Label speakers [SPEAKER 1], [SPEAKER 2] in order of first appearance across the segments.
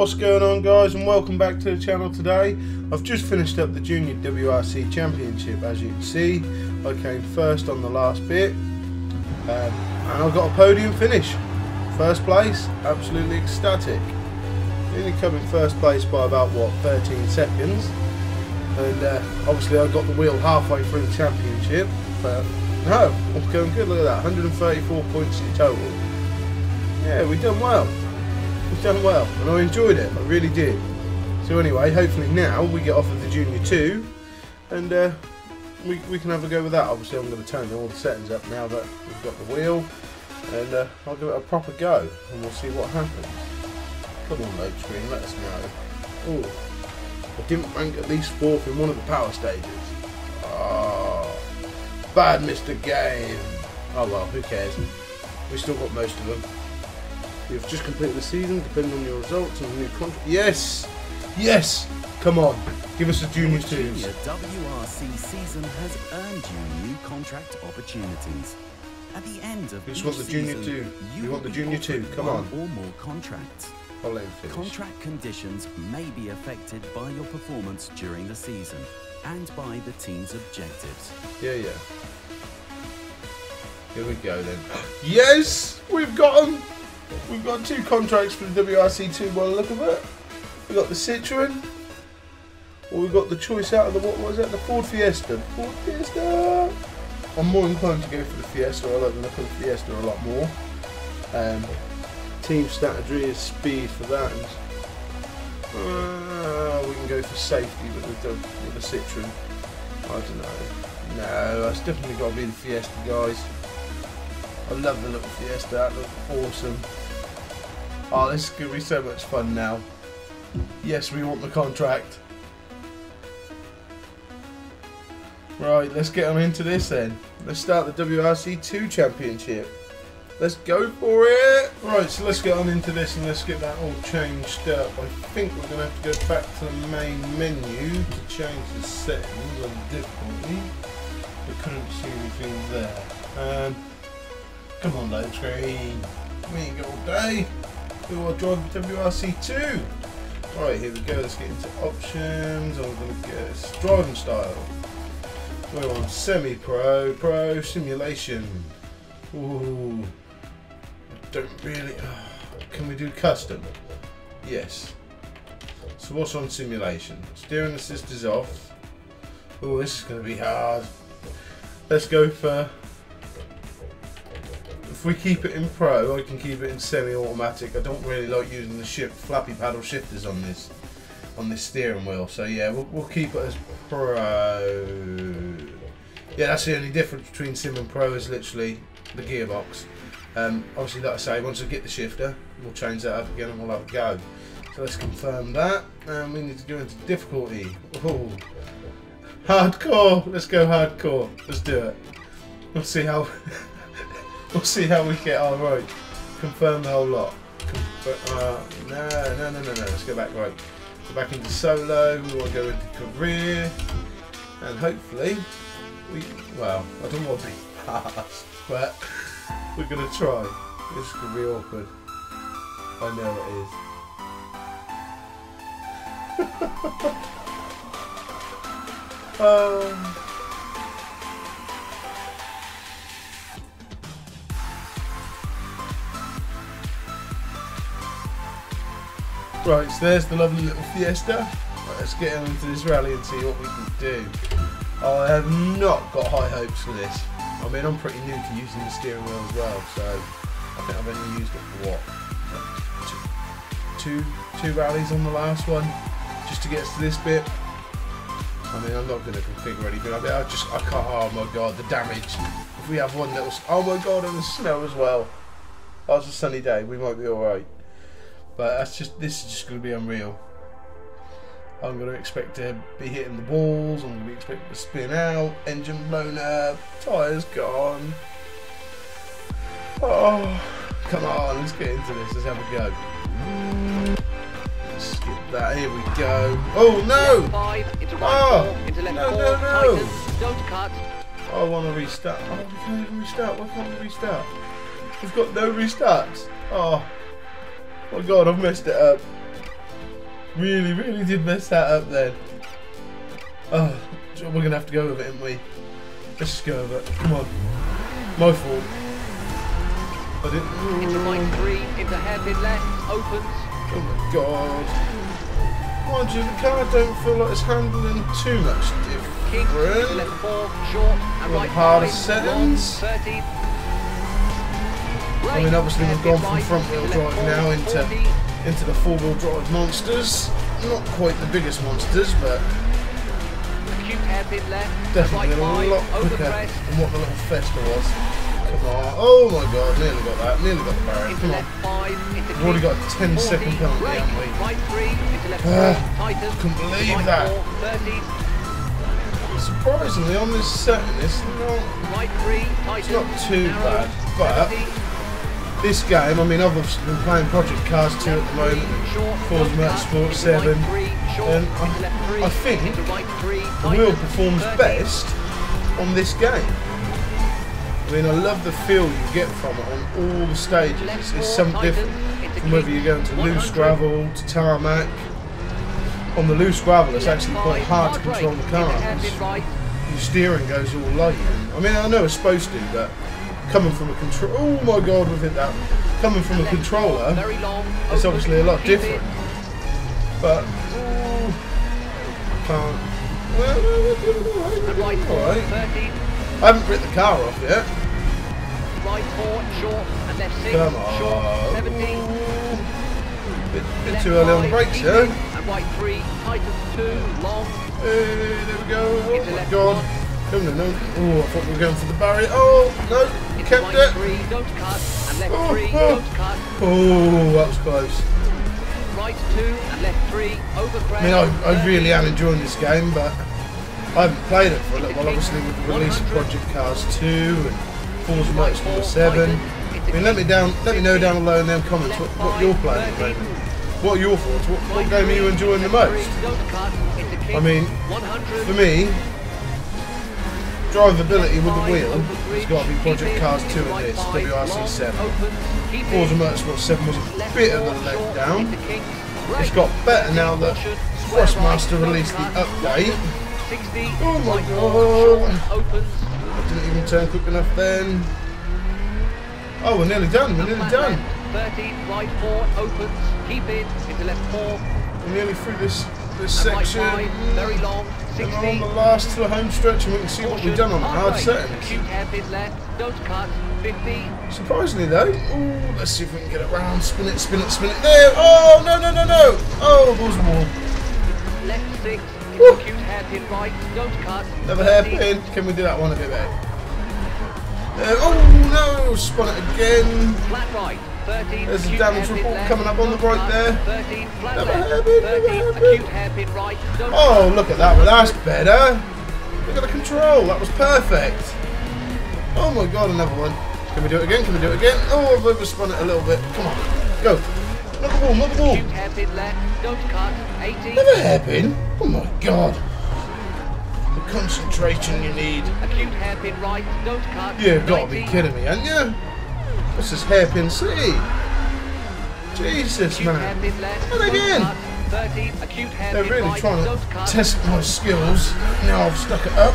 [SPEAKER 1] What's going on guys and welcome back to the channel today. I've just finished up the Junior WRC Championship as you can see. I came first on the last bit um, and I've got a podium finish. First place, absolutely ecstatic. Only come in first place by about what 13 seconds and uh, obviously I got the wheel halfway through the championship but no, I'm going good, look at that, 134 points in total. Yeah, we've done well we've done well and I enjoyed it, I really did. So anyway, hopefully now we get off of the Junior 2 and uh, we, we can have a go with that. Obviously I'm going to turn all the settings up now that we've got the wheel and uh, I'll give it a proper go and we'll see what happens. Come on load screen, let us know. Ooh, I didn't rank at least fourth in one of the power stages. Oh, bad Mr. Game. Oh well, who cares? We still got most of them. You've just completed the season, depending on your results and new contract. Yes! Yes! Come on, give us a junior
[SPEAKER 2] The
[SPEAKER 1] twos.
[SPEAKER 2] Junior WRC season has earned you new contract opportunities. At the end of
[SPEAKER 1] We just want the junior
[SPEAKER 2] season,
[SPEAKER 1] two.
[SPEAKER 2] you
[SPEAKER 1] We
[SPEAKER 2] will
[SPEAKER 1] want the
[SPEAKER 2] be
[SPEAKER 1] junior two. Come on.
[SPEAKER 2] Or more contracts.
[SPEAKER 1] I'll let him finish.
[SPEAKER 2] Contract conditions may be affected by your performance during the season and by the team's objectives.
[SPEAKER 1] Yeah, yeah. Here we go then. Yes! We've got them! We've got two contracts for the WRC2 by the look of it. We've got the Citroen. Or we've got the choice out of the, what was that? The Ford Fiesta. Ford Fiesta! I'm more inclined to go for the Fiesta. I like the look of the Fiesta a lot more. Um, team strategy is speed for that. And, uh, we can go for safety with the, with the Citroen. I don't know. No, that's definitely got to be the Fiesta, guys. I love the little Fiesta. That looks awesome. Oh, this is going to be so much fun now. Yes, we want the contract. Right, let's get on into this then. Let's start the WRC 2 Championship. Let's go for it! Right, so let's get on into this and let's get that all changed up. I think we're going to have to go back to the main menu to change the settings on difficulty. I couldn't see anything there. Um, come on, load screen. We ain't got all day. Want to drive WRC2. Right, here we go. Let's get into options. I'm going to get driving style. We're on semi-pro, pro simulation. Ooh, I don't really. Uh, can we do custom? Yes. So what's on simulation? Steering assist is off. Oh, this is going to be hard. Let's go for. If we keep it in pro, I can keep it in semi-automatic. I don't really like using the shift flappy paddle shifters on this on this steering wheel. So yeah, we'll, we'll keep it as pro. Yeah, that's the only difference between sim and pro is literally the gearbox. Um, obviously, like I say, once I get the shifter, we'll change that up again and we'll have a go. So let's confirm that. And we need to go into difficulty. Ooh. Hardcore. Let's go hardcore. Let's do it. We'll see how. we'll see how we get on right. Confirm the whole lot. Uh, no, no, no, no, no. Let's go back right. Go back into solo. We want to go into career, and hopefully, we. Well, I don't want to be fast, but we're gonna try. This could be awkward. I know it is. um. Right, so there's the lovely little Fiesta. Right, let's get into this rally and see what we can do. I have not got high hopes for this. I mean, I'm pretty new to using the steering wheel as well, so I think I've only used it for what? Two, two rallies on the last one, just to get us to this bit. I mean, I'm not going to configure anything. I mean, I just, I can't, oh my god, the damage. If we have one little, oh my god, and the snow as well. That was a sunny day, we might be alright. But that's just, this is just going to be unreal. I'm going to expect to be hitting the walls, I'm going to be expecting to spin out, engine blown up, tyres gone. Oh, come on, let's get into this, let's have a go. Let's skip that, here we go. Oh no!
[SPEAKER 3] Five, ah, into right
[SPEAKER 1] Oh,
[SPEAKER 3] four, into left
[SPEAKER 1] no,
[SPEAKER 3] four,
[SPEAKER 1] no, no.
[SPEAKER 3] tightens, don't cut.
[SPEAKER 1] I want to restart. Oh, we can't even restart. Why can't we restart? We've got no restarts. Oh, my god, I've messed it up. Really, really did mess that up then. Oh, we're going to have to go with it, aren't we? Let's just go with it. Come on. My fault. I didn't...
[SPEAKER 3] Into right three, into hairpin left, opens.
[SPEAKER 1] Oh my god. Mind you, the car don't feel like it's handling too much
[SPEAKER 3] King,
[SPEAKER 1] different.
[SPEAKER 3] left four, short, and right
[SPEAKER 1] harder
[SPEAKER 3] five,
[SPEAKER 1] settings.
[SPEAKER 3] long, 30.
[SPEAKER 1] I mean, obviously we've gone from front wheel drive now into into the four wheel drive monsters. Not quite the biggest monsters, but definitely a lot quicker than what the little Fiesta was. Come on. Oh my god, nearly got that. Nearly got the barrier. Come on. We've already got a 10
[SPEAKER 3] 40,
[SPEAKER 1] second penalty,
[SPEAKER 3] brake,
[SPEAKER 1] haven't we?
[SPEAKER 3] Tighten.
[SPEAKER 1] couldn't believe that.
[SPEAKER 3] 30,
[SPEAKER 1] Surprisingly, on this setting, it's not
[SPEAKER 3] tighten.
[SPEAKER 1] not too bad, but
[SPEAKER 3] 70,
[SPEAKER 1] this game. I mean, I've obviously been playing Project Cars 2 at the moment. Forza Motorsport 7, and I, I think the wheel performs best on this game. I mean, I love the feel you get from it on all the stages. It's, it's something different from whether you're going to loose gravel to tarmac. On the loose gravel, it's actually quite hard to control the car. Your steering goes all light. I mean, I know it's supposed to, but coming from a control, oh my god, we've hit that. Coming from a controller, it's obviously a lot different. But ooh, can't. Well, well, well,
[SPEAKER 3] And right
[SPEAKER 1] well,
[SPEAKER 3] four,
[SPEAKER 1] all right. I haven't ripped the car off yet.
[SPEAKER 3] right four, short, and left six,
[SPEAKER 1] Come on.
[SPEAKER 3] short, 70.
[SPEAKER 1] Bit, bit too early on the brakes,
[SPEAKER 3] it, And right three, tightens two, long,
[SPEAKER 1] Hey, there we go. Oh my god. no, no. Oh, I thought we were going for the barrier. Oh, no. Kept it.
[SPEAKER 3] three, cut, oh, and left
[SPEAKER 1] Oh,
[SPEAKER 3] three,
[SPEAKER 1] oh.
[SPEAKER 3] don't cut,
[SPEAKER 1] Oh, that was close.
[SPEAKER 3] right two, and left three, over
[SPEAKER 1] I mean, I, I really am enjoying this game, but I haven't played it for a little while. Obviously, with the release of Project Cars 2 and Forza Motorsport
[SPEAKER 3] four,
[SPEAKER 1] 7. I mean, let me down, let me know down below in them comments what, what you're playing at the moment. What are your thoughts? What, what game are you enjoying the most?
[SPEAKER 3] three, don't cut, into keep,
[SPEAKER 1] I mean,
[SPEAKER 3] 100,
[SPEAKER 1] For me, drivability with the wheel has got to be Project Cars 2 in this, WRC 7. Forza Motorsport 7 was a bit of a letdown. It's got better now that Thrustmaster released the update. Oh my god!
[SPEAKER 3] Opens.
[SPEAKER 1] I didn't even turn quick enough then. Oh, we're nearly done, we're nearly done.
[SPEAKER 3] 30, right 4, opens. Keep it. Into left 4.
[SPEAKER 1] We're nearly through this, this section.
[SPEAKER 3] very long.
[SPEAKER 1] And we're on the last to the home stretch and we can see what we've done on hard settings.
[SPEAKER 3] Hairpin left. Don't cut. 50.
[SPEAKER 1] Surprisingly though, ooh, let's see if we can get it round, spin it, spin it, spin it. There! Oh, no, no, no, no! Oh, there was more.
[SPEAKER 3] Left 6.
[SPEAKER 1] Woo.
[SPEAKER 3] Into hairpin right. Don't cut.
[SPEAKER 1] Another hairpin. Can we do that one a bit better? There. Oh, no! Spun it again.
[SPEAKER 3] Flat right. 30.
[SPEAKER 1] There's a damage report coming up on the right there.
[SPEAKER 3] 30. Flat
[SPEAKER 1] hairpin,
[SPEAKER 3] 30.
[SPEAKER 1] hairpin. Oh, look at that. Well, that's better. Look at the control. That was perfect. Oh my god, another one. Can we do it again? Can we do it again? Oh, I've overspun it a little bit. Come on. Go. Ball, another ball.
[SPEAKER 3] Acute hairpin left. Don't cut. 80.
[SPEAKER 1] Another hairpin? Oh my god. The concentration you need.
[SPEAKER 3] Acute hairpin right. Don't cut.
[SPEAKER 1] You've got to be kidding me, haven't you? This is hairpin city. Jesus,
[SPEAKER 3] Acute
[SPEAKER 1] man. And again.
[SPEAKER 3] 30.
[SPEAKER 1] They're really trying to test my skills. Now I've stuck it up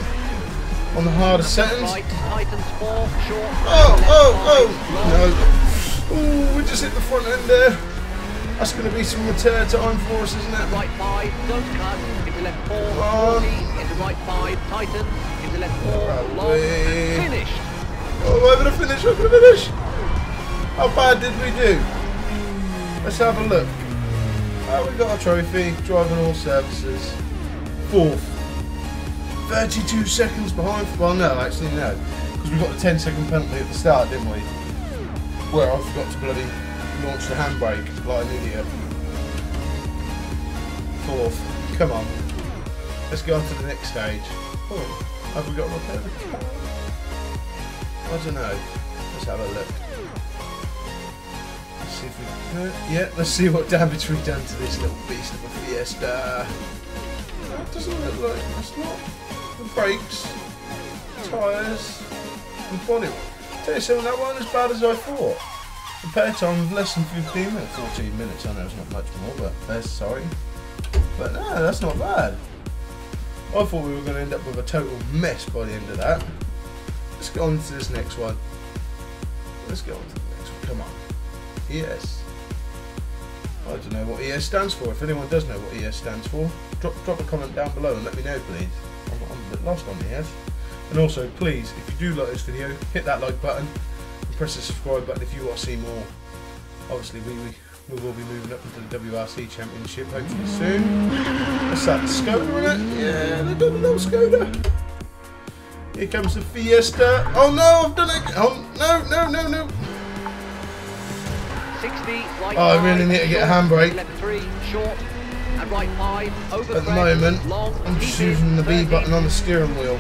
[SPEAKER 1] on the harder settings.
[SPEAKER 3] Right. 4. Short.
[SPEAKER 1] Oh, oh,
[SPEAKER 3] five,
[SPEAKER 1] oh. No. Ooh, we just hit the front end there. That's going to be some return time for us, isn't it?
[SPEAKER 3] Right 5. Don't cut. Into left 4.
[SPEAKER 1] on.
[SPEAKER 3] 40. Into right 5. Titan. Into left 4.
[SPEAKER 1] Right
[SPEAKER 3] Long. finished.
[SPEAKER 1] Oh, over the finish, over the finish. How bad did we do? Let's have a look. Oh, we got a trophy, driving all services. Fourth. 32 seconds behind. Well, no, actually, no. Because we got the 10 second penalty at the start, didn't we? Where I forgot to bloody launch the handbrake like an idiot. Fourth. Come on. Let's go on to the next stage. Oh, have we got a repair? I don't know. Let's have a look. Let's see if we. Yeah, let's see what damage we've done to this little beast of a Fiesta. That doesn't look like it's not. The brakes, tyres, and body. Tell you something, that wasn't as bad as I thought. Repair time of less than 15 minutes, 14 minutes. I know it's not much more, but that's sorry. But no, that's not bad. I thought we were going to end up with a total mess by the end of that. Let's get on to this next one. Let's get on to the next one. Come on. ES. I don't know what ES stands for. If anyone does know what ES stands for, drop, drop a comment down below and let me know, please. I'm, I'm a bit lost on ES. And also, please, if you do like this video, hit that like button and press the subscribe button if you want to see more. Obviously, we, we, we will be moving up into the WRC Championship hopefully soon. What's that, Skoda it? Yeah, they've a little Skoda. Here comes the Fiesta. Oh no, I've done it. Oh no, no, no, no.
[SPEAKER 3] 60, right
[SPEAKER 1] Oh, I really need to get a handbrake.
[SPEAKER 3] Left three, short, and right five, over
[SPEAKER 1] At the moment,
[SPEAKER 3] long,
[SPEAKER 1] I'm just using the B
[SPEAKER 3] 30,
[SPEAKER 1] button on the steering wheel.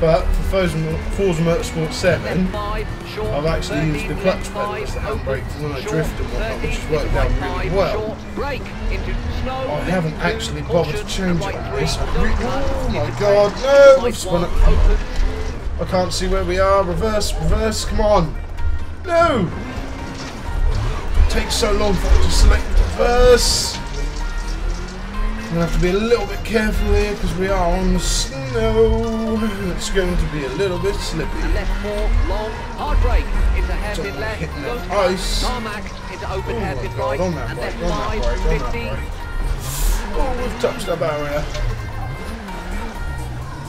[SPEAKER 1] But for Forza, Forza Motorsport 7,
[SPEAKER 3] five, short,
[SPEAKER 1] I've actually used the clutch pedal as the handbrake for when I drift and whatnot, which has
[SPEAKER 3] 30,
[SPEAKER 1] worked out really well.
[SPEAKER 3] Short, brake into snow.
[SPEAKER 1] I haven't actually bothered to change
[SPEAKER 3] right
[SPEAKER 1] it.
[SPEAKER 3] three, oh
[SPEAKER 1] It's
[SPEAKER 3] don't
[SPEAKER 1] re-
[SPEAKER 3] cut,
[SPEAKER 1] oh my god, no! We've spun it. I can't see where we are. Reverse, reverse, come on. No! Takes so long for it to select reverse. I'm gonna have to be a little bit careful here because we are on the snow. It's going to be a little bit slippy.
[SPEAKER 3] left four, long, hard brake into hairpin
[SPEAKER 1] Don't
[SPEAKER 3] left,
[SPEAKER 1] that
[SPEAKER 3] cut,
[SPEAKER 1] ice.
[SPEAKER 3] tarmac into open
[SPEAKER 1] Oh
[SPEAKER 3] hairpin right,
[SPEAKER 1] on that
[SPEAKER 3] left
[SPEAKER 1] on that
[SPEAKER 3] five,
[SPEAKER 1] brake, on that
[SPEAKER 3] 50.
[SPEAKER 1] Oh, we've touched the barrier.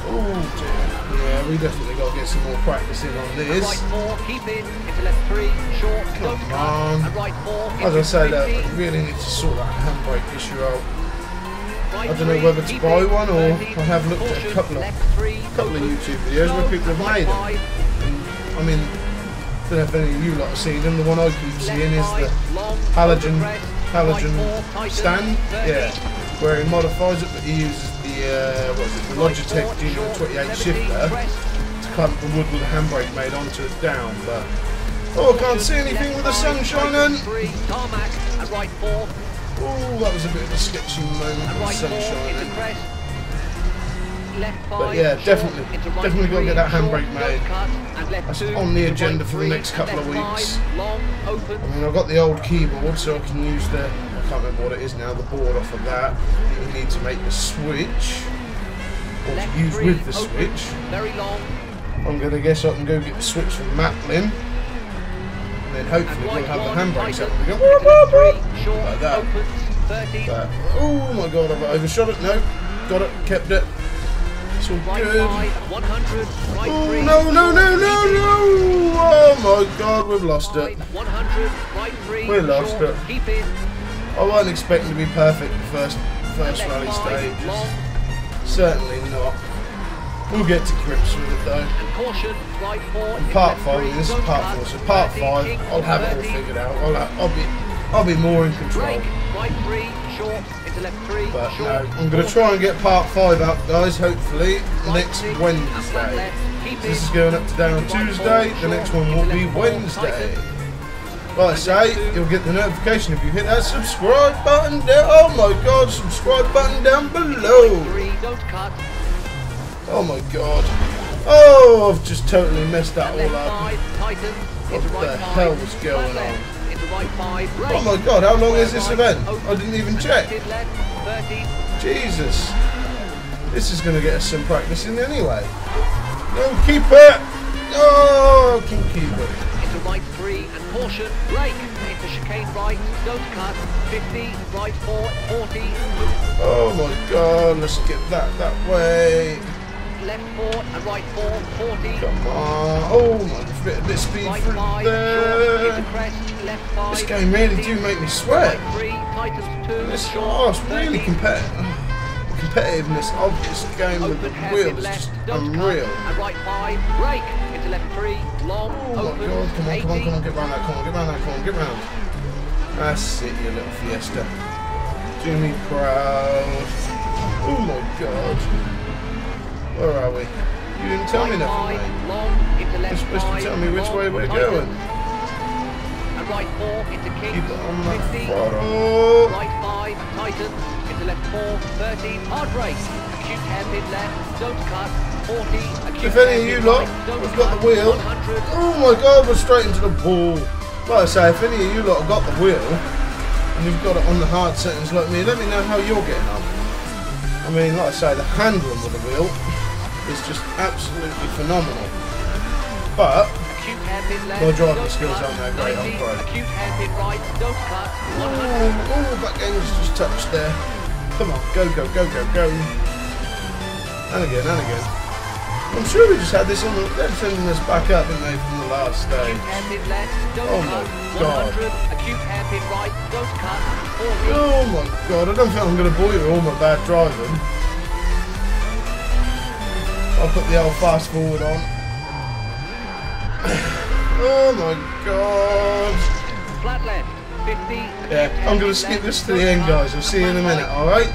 [SPEAKER 1] Oh dear. Yeah, we definitely got to get some more practice in on
[SPEAKER 3] right
[SPEAKER 1] this.
[SPEAKER 3] four, keep in, into left three, short,
[SPEAKER 1] Come on.
[SPEAKER 3] and right four,
[SPEAKER 1] As I uh,
[SPEAKER 3] 50,
[SPEAKER 1] I really need to sort that handbrake issue out.
[SPEAKER 3] right
[SPEAKER 1] I don't know whether to buy one or
[SPEAKER 3] 30,
[SPEAKER 1] I have looked at a couple of-
[SPEAKER 3] three,
[SPEAKER 1] couple of YouTube videos where people have made them. I mean, don't know if any of you lot have seen them. The one I keep seeing is the halogen halogen
[SPEAKER 3] right
[SPEAKER 1] stand. Yeah, where he modifies it, but he uses the uh, what is it, Logitech
[SPEAKER 3] short,
[SPEAKER 1] 28 shifter to clamp the wood with a handbrake made onto it down. But oh, I can't see anything with the sun shining. Oh, that was a bit of a sketchy moment with the sun shining. But yeah, definitely- definitely gotta get that handbrake made. That's on the agenda for the next couple of weeks. I mean, I've got the old keyboard, so I can use the, can't remember what it is now, the board off of that. You need to make the switch, or
[SPEAKER 3] left
[SPEAKER 1] to use
[SPEAKER 3] three,
[SPEAKER 1] with the
[SPEAKER 3] open,
[SPEAKER 1] switch.
[SPEAKER 3] very long,
[SPEAKER 1] I'm going to guess I can go get the switch from Maplin, and then hopefully
[SPEAKER 3] and
[SPEAKER 1] we'll have the handbrake set. We go, whoop, whoop, whoop.
[SPEAKER 3] three, short,
[SPEAKER 1] Like that.
[SPEAKER 3] opens, 30,
[SPEAKER 1] But, oh my god, I've overshot it. No, got it, kept it. It's all
[SPEAKER 3] right
[SPEAKER 1] good.
[SPEAKER 3] five, 100, right
[SPEAKER 1] Oh
[SPEAKER 3] three,
[SPEAKER 1] no, no, no, no, no! Oh my god, we've lost it.
[SPEAKER 3] 100, right three,
[SPEAKER 1] We lost
[SPEAKER 3] short,
[SPEAKER 1] it.
[SPEAKER 3] keep in,
[SPEAKER 1] I wasn't expecting to be perfect the first first rally stage. Certainly not. We'll get to grips with it though.
[SPEAKER 3] and
[SPEAKER 1] Part five, this is part four. So part five, I'll have it all figured out. I'll, have, I'll be, I'll be more in control. But no, I'm going to try and get part five out, guys. Hopefully next Wednesday. This is going up today on Tuesday. The next one will be Wednesday. Like I say, you'll get the notification if you hit that subscribe button down. Oh my god, subscribe button down below. Oh my god. Oh, I've just totally messed that all up. What the hell was going
[SPEAKER 3] brake.
[SPEAKER 1] Oh my god, how long is this event? I didn't even check.
[SPEAKER 3] active left, 30,
[SPEAKER 1] Jesus. This is going to get us some practicing anyway. No, keep it. Oh, can keep it.
[SPEAKER 3] Right three, and caution, brake, into chicane right, don't cut, 50, right four, 40,
[SPEAKER 1] Oh my god, let's get that that way.
[SPEAKER 3] left four, and right four, 40,
[SPEAKER 1] Come on. Oh my, bit, bit of speed
[SPEAKER 3] right
[SPEAKER 1] through
[SPEAKER 3] five,
[SPEAKER 1] there.
[SPEAKER 3] crest, left five.
[SPEAKER 1] This game really
[SPEAKER 3] 50,
[SPEAKER 1] do make me sweat.
[SPEAKER 3] Right three, tightens two,
[SPEAKER 1] This,
[SPEAKER 3] short,
[SPEAKER 1] oh, it's really
[SPEAKER 3] 30,
[SPEAKER 1] competitive. Competitiveness of this game with the
[SPEAKER 3] Open hairpin
[SPEAKER 1] wheel is just unreal.
[SPEAKER 3] cut, and right five, brake, left three, long,
[SPEAKER 1] Oh my
[SPEAKER 3] open,
[SPEAKER 1] god, come on,
[SPEAKER 3] 80,
[SPEAKER 1] come on, come on, get round that corner, get round that corner, get round. That's it, you little fiesta. Do me proud. Oh my god. Where are we? You didn't tell me
[SPEAKER 3] right
[SPEAKER 1] nothing,
[SPEAKER 3] five,
[SPEAKER 1] mate.
[SPEAKER 3] long, into left
[SPEAKER 1] You're supposed to tell me which
[SPEAKER 3] long,
[SPEAKER 1] way we're
[SPEAKER 3] tightens,
[SPEAKER 1] going.
[SPEAKER 3] And right four, into king,
[SPEAKER 1] Keep it on that
[SPEAKER 3] 50,
[SPEAKER 1] throttle.
[SPEAKER 3] right five, tighten, into left four, 30, hard brake, acute hairpin left, don't cut, 40, acute
[SPEAKER 1] If any of you lot have got the wheel, oh my god, we're straight into the ball. Like I say, if any of you lot have got the wheel, and you've got it on the hard settings like me, let me know how you're getting on. I mean, like I say, the handling of the wheel is just absolutely phenomenal. But. My driving skills aren't that great, I'm
[SPEAKER 3] 90,
[SPEAKER 1] sorry.
[SPEAKER 3] Acute hairpin right. Don't cut. 100.
[SPEAKER 1] Oh, oh, back end's just touched there. Come on, go, go, go, go, go. And again, and again. I'm sure we just had this on the... They're sending us back up, didn't they, from the last stage?
[SPEAKER 3] left. Don't
[SPEAKER 1] Oh my. God.
[SPEAKER 3] 100. Acute hairpin right. Cut.
[SPEAKER 1] Oh my god, I don't think I'm going to bore you with all my bad driving. I'll put the old fast forward on. Oh my god.
[SPEAKER 3] Flat left. 50.
[SPEAKER 1] Yeah, I'm going to skip this to the end, guys. I'll see you in a minute, alright?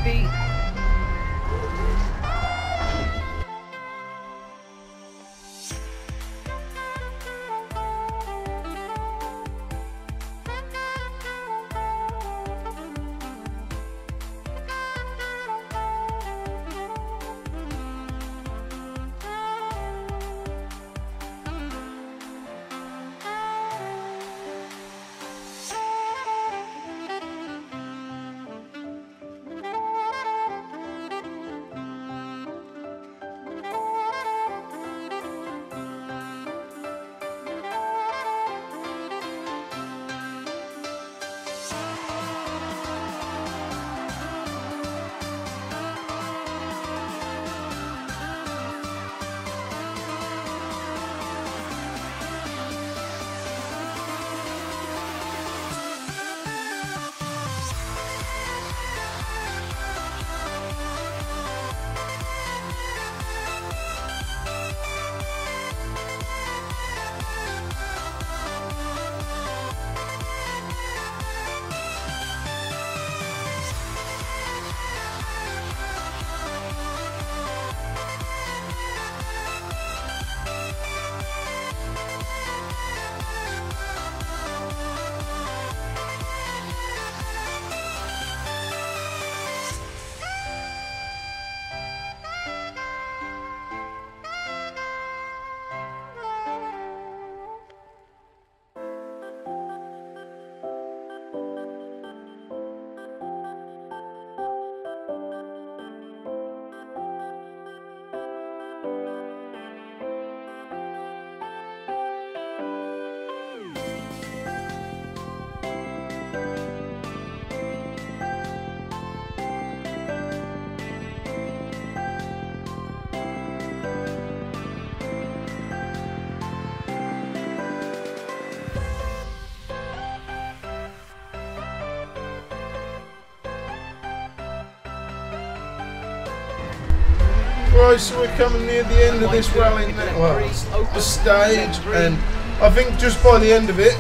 [SPEAKER 1] So we're coming near the end of this rally now, well, the stage, and I think just by the end of it,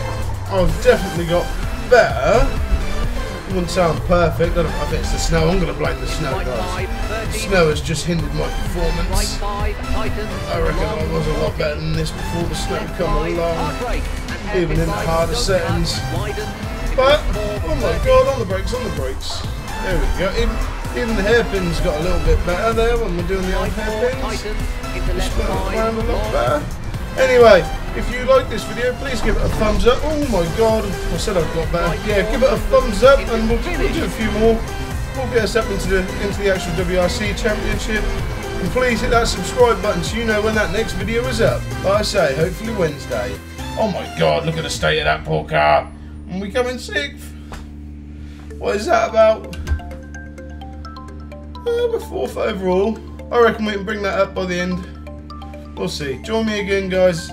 [SPEAKER 1] I've definitely got better. It wouldn't sound perfect, I, I think it's the snow, I'm going to blame the snow, guys. The snow has just hindered my performance. I reckon I was a lot better than this before the snow
[SPEAKER 3] came
[SPEAKER 1] along. even in the harder settings. But, oh my god, on the brakes, on the brakes. There we go. Even, even the hairpins got a little bit better there when we're doing the old hairpins.
[SPEAKER 3] tightens, into left
[SPEAKER 1] Spin it
[SPEAKER 3] five,
[SPEAKER 1] a lot better. Anyway, if you like this video, please give it a thumbs up. Oh my god, I said I've got better. Yeah, give it a thumbs up and we'll, we'll do a few more. We'll get us up into the into the actual WRC Championship. And please hit that subscribe button so you know when that next video is up. Like I say, hopefully Wednesday. Oh my god, look at the state of that poor car. And we come in sixth. What is that about? Uh, we're fourth overall. I reckon we can bring that up by the end. We'll see. Join me again, guys,